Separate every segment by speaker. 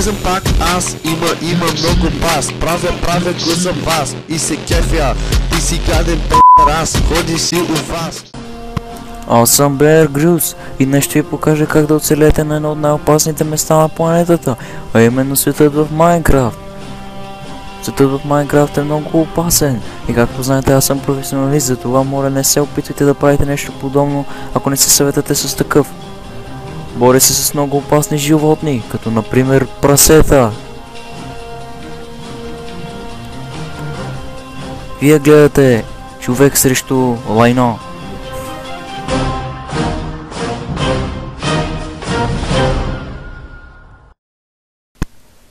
Speaker 1: Влизам пак аз, има, има много пас Правя, правя го за вас И се кефя, ти си гаден п***раз Ходи си у вас
Speaker 2: Аз съм Беар Грюс и днес ще ви покажа как да оцелете на едно от най-опасните места на планетата, а именно светът в Майнкрафт. Светът в Майнкрафт е много опасен и както знаете аз съм професионалист, затова моля не се опитвайте да правите нещо подобно, ако не се съветате с такъв. Боря се с много опасни животни, като например прасета. Вие гледате човек срещу лайно.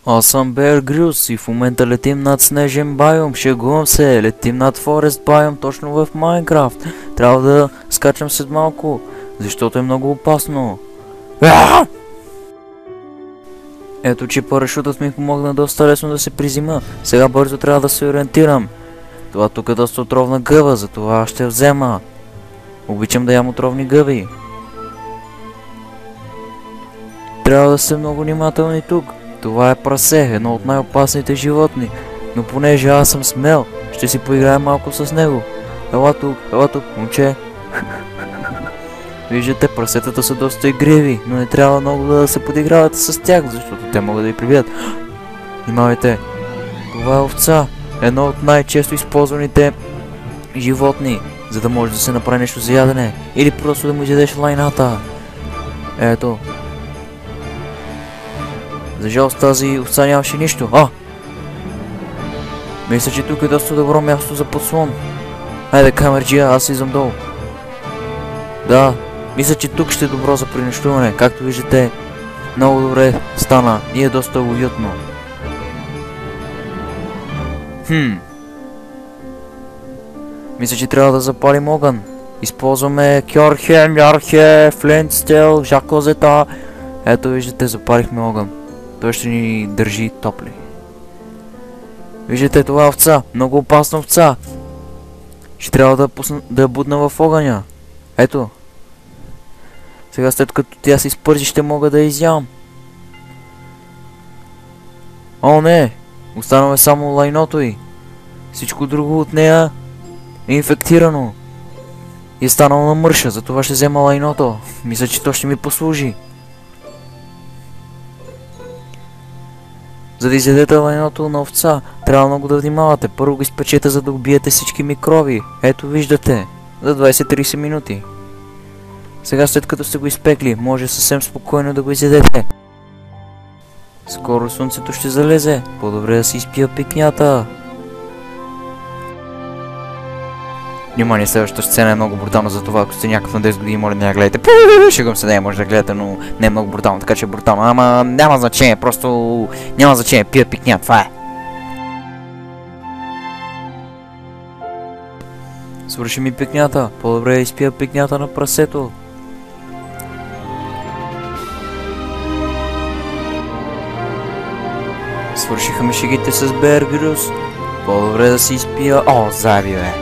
Speaker 2: Аз съм Беар Грюс и в момента летим над снежен байом, шегувам се, летим над Форест байом точно в Майнкрафт. Трябва да скачам след малко, защото е много опасно. Ето, че парашутът ми помогна доста лесно да се призима. Сега бързо трябва да се ориентирам. Това тук е доста отровна гъва, затова ще взема. Обичам да ям отровни гъви. Трябва да сте много внимателни тук. Това е прасе, едно от най-опасните животни. Но понеже аз съм смел, ще си поиграем малко с него. Ела тук, ела тук, момче. Виждате, прасетата са доста игриви, но не трябва много да се подигравате с тях, защото те могат да ви прибият. Внимавайте, това е овца, едно от най-често използваните животни, за да може да се направи нещо за ядене, или просто да му изядеш лайната. Ето. За жалост тази овца нямаше нищо. А! Мисля, че тук е доста добро място за подслон. Хайде, камерджия, аз излизам долу. Да, мисля, че тук ще е добро за пренощуване. Както виждате, много добре стана и е доста уютно. Хм. Мисля, че трябва да запалим огън. Използваме кьорхе, мярхе, флинт, стел, жаклозета. Ето виждате, запалихме огън. Той ще ни държи топли. Виждате това овца, много опасна овца. Ще трябва да, пусна, да я будна в огъня. Ето, сега след като тя се изпържи ще мога да изям. О не! Останаме само лайното й. Всичко друго от нея е инфектирано. И е станало на мърша, затова ще взема лайното. Мисля, че то ще ми послужи. За да изядете лайното на овца, трябва много да внимавате. Първо го изпечете, за да убиете всички микроби. Ето виждате. За 20-30 минути. Сега след като сте го изпекли, може съвсем спокойно да го изядете. Скоро слънцето ще залезе. По-добре да си изпия пикнята. Внимание, следващата сцена е много брутална, затова ако сте някакъв на 10 години, моля да не я гледате. Шегувам се, не може да гледате, но не е много брутално, така че е брутално. Ама няма значение, просто няма значение, пия пикня, това е. Свърши ми пикнята, по-добре изпия пикнята на прасето. Свършиха ми шегите с Бергрюс. По-добре да си изпия... О, заби, бе.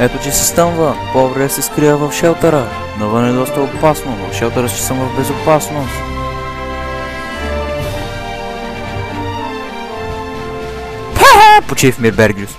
Speaker 2: Ето, че се стъмва. По-добре да се скрия в шелтера. Навън е доста опасно. В шелтера ще съм в безопасност. Почив ми, Бергрюс.